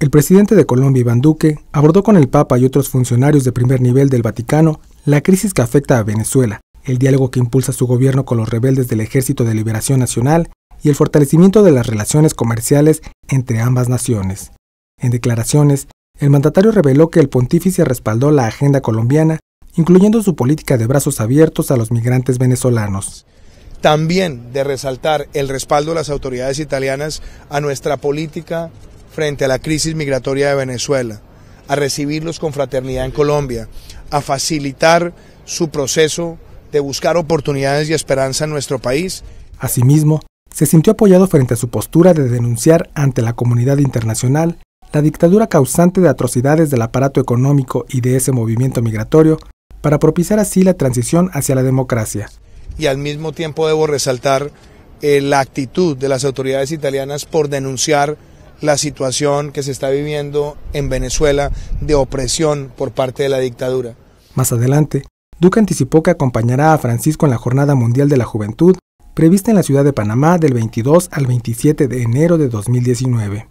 El presidente de Colombia, Iván Duque, abordó con el Papa y otros funcionarios de primer nivel del Vaticano la crisis que afecta a Venezuela, el diálogo que impulsa su gobierno con los rebeldes del Ejército de Liberación Nacional y el fortalecimiento de las relaciones comerciales entre ambas naciones. En declaraciones, el mandatario reveló que el pontífice respaldó la agenda colombiana, incluyendo su política de brazos abiertos a los migrantes venezolanos. También de resaltar el respaldo de las autoridades italianas a nuestra política frente a la crisis migratoria de Venezuela, a recibirlos con fraternidad en Colombia, a facilitar su proceso de buscar oportunidades y esperanza en nuestro país. Asimismo, se sintió apoyado frente a su postura de denunciar ante la comunidad internacional la dictadura causante de atrocidades del aparato económico y de ese movimiento migratorio para propiciar así la transición hacia la democracia. Y al mismo tiempo debo resaltar eh, la actitud de las autoridades italianas por denunciar la situación que se está viviendo en Venezuela de opresión por parte de la dictadura. Más adelante, Duque anticipó que acompañará a Francisco en la Jornada Mundial de la Juventud, prevista en la ciudad de Panamá del 22 al 27 de enero de 2019.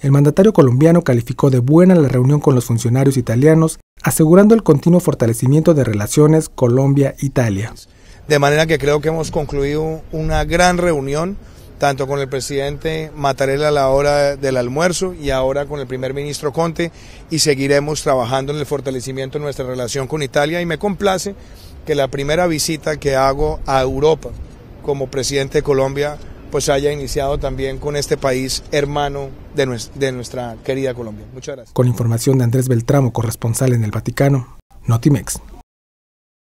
El mandatario colombiano calificó de buena la reunión con los funcionarios italianos, asegurando el continuo fortalecimiento de relaciones Colombia-Italia. De manera que creo que hemos concluido una gran reunión tanto con el presidente Mattarella a la hora del almuerzo y ahora con el primer ministro Conte y seguiremos trabajando en el fortalecimiento de nuestra relación con Italia y me complace que la primera visita que hago a Europa como presidente de Colombia pues haya iniciado también con este país hermano de nuestra, de nuestra querida Colombia. Muchas gracias. Con información de Andrés Beltramo, corresponsal en el Vaticano, Notimex.